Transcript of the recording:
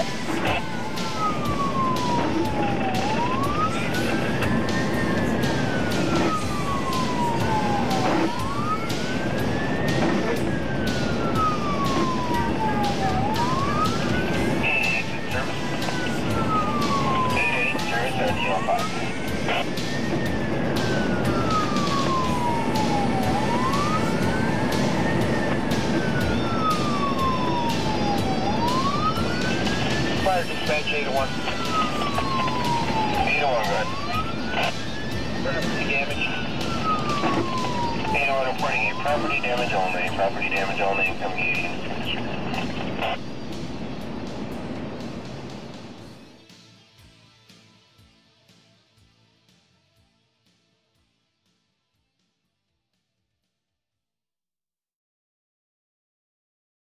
out. Fire dispatch 801. 801, good. Property damage. 801 reporting a property damage only, property damage only, coming 80.